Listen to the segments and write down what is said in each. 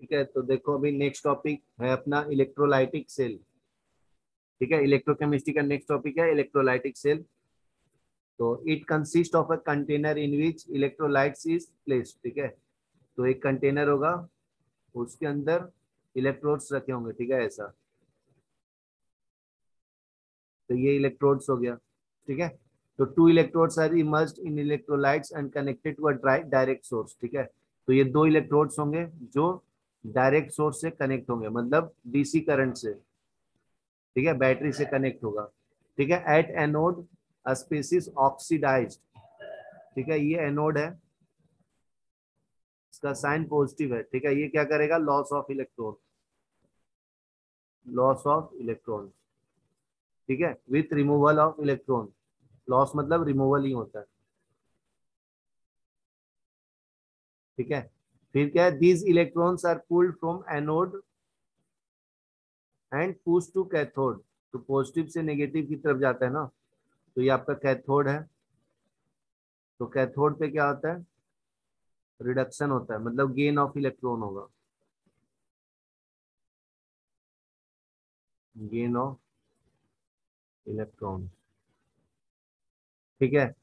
ठीक है? तो देखो अभी नेक्स्ट टॉपिक है अपना इलेक्ट्रोलाइटिक सेल ठीक है? इलेक्ट्रोकेमिस्ट्री का नेक्स्ट टॉपिक है इलेक्ट्रोलाइटिक सेल तो it consist of a container in which electrolytes is placed ठीक है? तो एक कंटेनर होगा, उसके अंदर इलेक्ट्रोड्स रखे होंगे, ठीक है? ऐसा। तो ये इलेक्ट्रोड्स हो गया, ठीक है? तो two electrodes are immersed in electrolytes and connected to a direct source ठीक है? तो ये दो इलेक्ट्रोड्स होंगे जो डायरेक्ट सोर्स से कनेक्ट होंगे मतलब डीसी करंट से। ठीक है? बैटरी से कनेक्ट होगा। ठीक है? एट एनोड स्पेसिस ऑक्सीडाइज ठीक है? ये एनोड है। इसका साइन पॉजिटिव है। ठीक है? ये क्या करेगा? Loss of electron. Loss of electron. ठीक है? With removal of electron. Loss मतलब रिमूवल ही होता है। ठीक है? फिर क्या है? These electrons are pulled from anode and push to cathode तो पॉजिटिव से नेगेटिव की तरफ़ जाता है ना? तो ये आपका कैथोड है। तो कैथोड पे क्या होता है? रिडक्शन होता है मतलब गेन ऑफ़ इलेक्ट्रॉन होगा। गेन ऑफ़ इलेक्ट्रॉन ठीक है?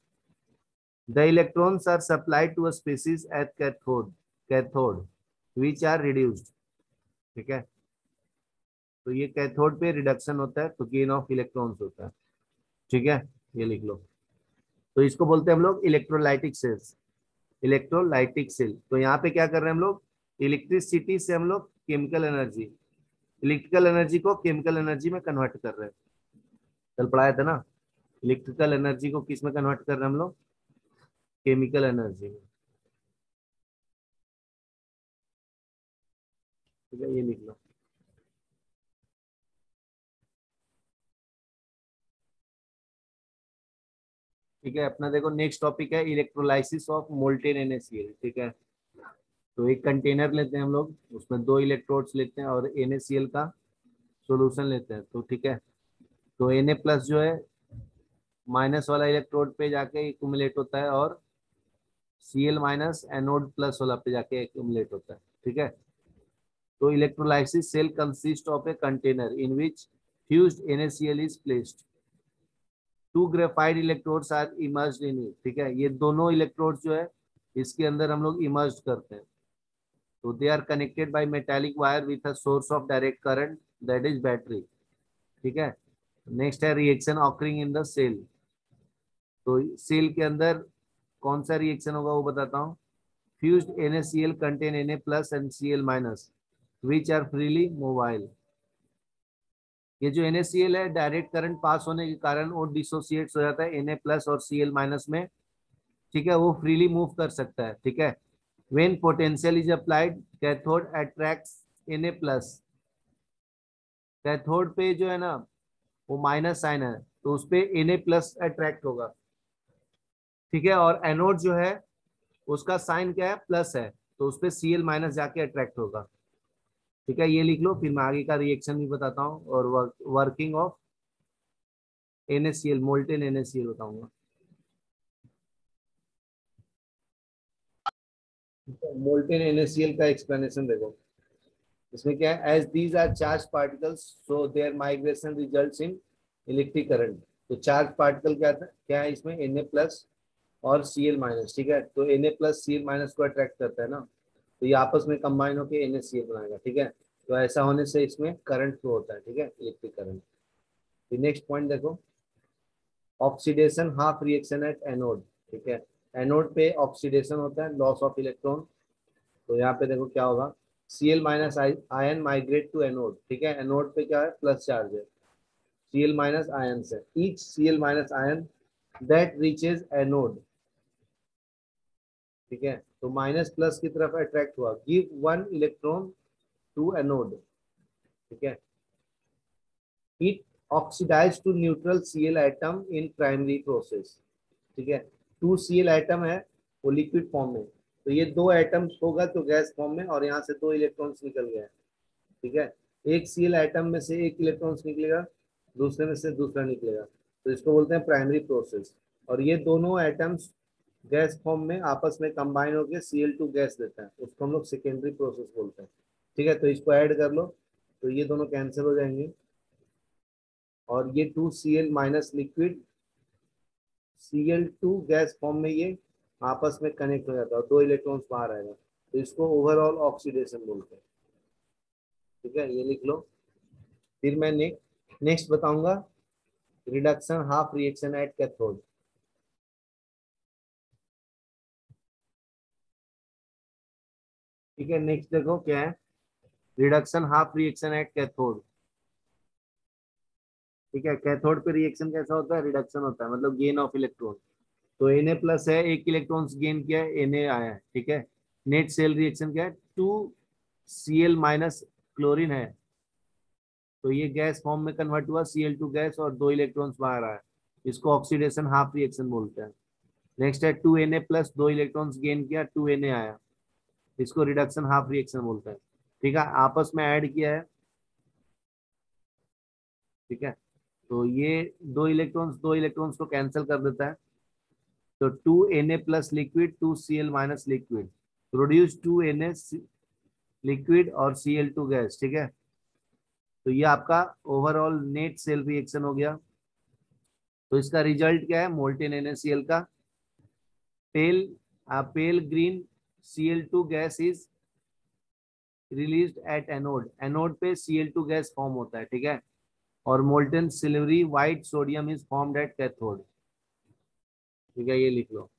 The electrons are supplied to a species at cathode cathode which are reduced ठीक है? तो ये कैथोड पे रिडक्शन होता है तो गेन ऑफ़ इलेक्ट्रॉन्स होता है, ठीक है? ये लिख लो। तो इसको बोलते हैं हम लोग इलेक्ट्रोलाइटिक सेल्स इलेक्ट्रोलाइटिक सेल तो यहाँ पे क्या कर रहे हैं हम लोग? इलेक्ट्रिसिटी से हम लोग केमिकल एनर्जी इलेक्ट्रिकल एनर्जी को केमिकल एनर्जी में कन्वर्ट कर रहे हैं। कल पढ़ाया था ना? इलेक्ट्रिकल एनर्जी को किसमें कन्वर्ट कर रहे हैं हम लोग? केमिकल एनर्जी में। है ये लिख लो। ठीक है, अपना देखो नेक्स्ट टॉपिक है electrolysis of molten N A C L ठीक है? तो एक कंटेनर लेते हैं हम लोग, उसमें दो इलेक्ट्रोड्स लेते हैं और एनएसीएल का सॉल्यूशन लेते हैं तो ठीक है? तो एन प्लस जो है माइनस वाला इलेक्ट्रोड पे जाके एक्यूमुलेट होता है और C L minus anode plus वाला पे जाके एक्यूमुलेट होता है, ठीक है? तो electrolysis cell consist of a container in which fused NaCl is placed two graphite electrodes are immerse in it ठीक है? ये दोनों इलेक्ट्रोड्स जो है, इसके अंदर हम लोग इमर्ज करते हैं। तो they are connected by metallic wire with a source of direct current that is battery ठीक है? नेक्स्ट है reaction occurring in the cell तो सेल के अंदर कौन सा रिएक्शन होगा वो बताता हूँ। Fused NaCl contain Na plus and Cl minus. Which are freely mobile. ये जो NaCl है डायरेक्ट करंट पास होने के कारण वो डिसोसिएट हो जाता है Na प्लस और Cl माइनस में। ठीक है, वो फ्रीली मूव कर सकता है, ठीक है? When potential is applied cathode attracts Na plus cathode पे जो है ना, वो माइनस साइन है तो उस पर Na प्लस अट्रैक्ट होगा। ठीक है, और एनोड जो है, उसका साइन क्या है प्लस है तो उस पर सी एल माइनस जाके अट्रैक्ट होगा। ठीक है ये लिख लो फिर मैं आगे का रिएक्शन भी बताता हूँ और work, working of NSCL molten NSCL बताऊँगा। मोल्टेन एनएससीएल का एक्सप्लेनेशन देखो। इसमें क्या है as these are charge particles so their migration results in electric current तो चार्ज पार्टिकल क्या था क्या है इसमें? एन प्लस और सी एल माइनस ठीक है? तो N plus C L minus को अट्रैक्ट करता है ना। तो ये आपस में कंबाइन होकर एन बनाएगा, ठीक है? तो ऐसा होने से इसमें करंट फ्लो होता है, ठीक है? इलेक्ट्रिक करंट फिर नेक्स्ट पॉइंट देखो. Oxidation half reaction at anode ठीक है? एनोड पे ऑक्सीडेशन होता है लॉस ऑफ़ इलेक्ट्रॉन तो यहाँ पे देखो क्या होगा? C L minus ion migrate to anode ठीक है? एनोड पे क्या है? प्लस चार्ज है. सी एल माइनस आयन से. Each C L minus ion that reaches anode ठीक है? तो माइनस प्लस की तरफ़ अट्रैक्ट हुआ। Give one electron to anode ठीक है? It oxidize to neutral CL atom in primary process ठीक है? टू सीएल एटम है, वो लिक्विड फॉर्म में। तो ये दो एटम्स होगा तो गैस फॉर्म में, और यहाँ से दो इलेक्ट्रॉन्स निकल गए ठीक है? एक सीएल आइटम में से एक इलेक्ट्रॉन्स निकलेगा, दूसरे में से दूसरा निकलेगा। तो इसको बोलते हैं प्राइमरी प्रोसेस और ये दोनों एटम्स गैस फॉर्म में आपस में कंबाइन होकर सी एल टू गैस देता है। उसको हम लोग सेकेंडरी प्रोसेस बोलते हैं। ठीक है? तो इसको ऐड कर लो। तो ये दोनों कैंसिल हो जाएँगे। और ये two C L minus liquid C L two gas form में ये आपस में कनेक्ट हो जाता है दो इलेक्ट्रॉन्स बाहर आएगा। तो इसको ओवरऑल ऑक्सीडेशन बोलते हैं। ठीक है? ये लिख लो। फिर मैं नेक्स्ट बताऊँगा। Reduction half reaction at cathode ठीक है नेक्स्ट देखो क्या है। Reduction half reaction at cathode ठीक है कैथोड पे रिएक्शन कैसा होता है? रिडक्शन होता है मतलब गेन ऑफ़ इलेक्ट्रॉन तो एनए प्लस है, एक इलेक्ट्रॉन गेन किया है एन आया है ठीक है। नेट सेल रिएक्शन क्या है? Two C L minus chlorine है। तो ये गैस फॉर्म में कन्वर्ट हुआ सी एल टू गैस और दो इलेक्ट्रॉन्स बाहर आया। इसको ऑक्सीडेशन हाफ़ रिएक्शन बोलते हैं। नेक्स्ट है टू एन ए प्लस दो इलेक्ट्रॉन्स गेन किया टू एन ए आया। इसको रिडक्शन हाफ़ रिएक्शन बोलते हैं। ठीक है? आपस में ऐड किया है। ठीक है? तो ये दो इलेक्ट्रॉन्स दो इलेक्ट्रॉन्स को कैंसिल कर देता है। तो two N A plus liquid two C L minus liquid produce two N A liquid और सी एल टू गैस ठीक है? तो ये आपका ओवरऑल नेट सेल रिएक्शन हो गया। तो इसका रिज़ल्ट क्या है? मोल्टेन एनएसीएल का। Pale pale green two gas is release at anode anode पे Cl2 गैस फॉर्म होता है, ठीक है? और molten silvery white sodium is formed at cathode ठीक है, ये लिख लो।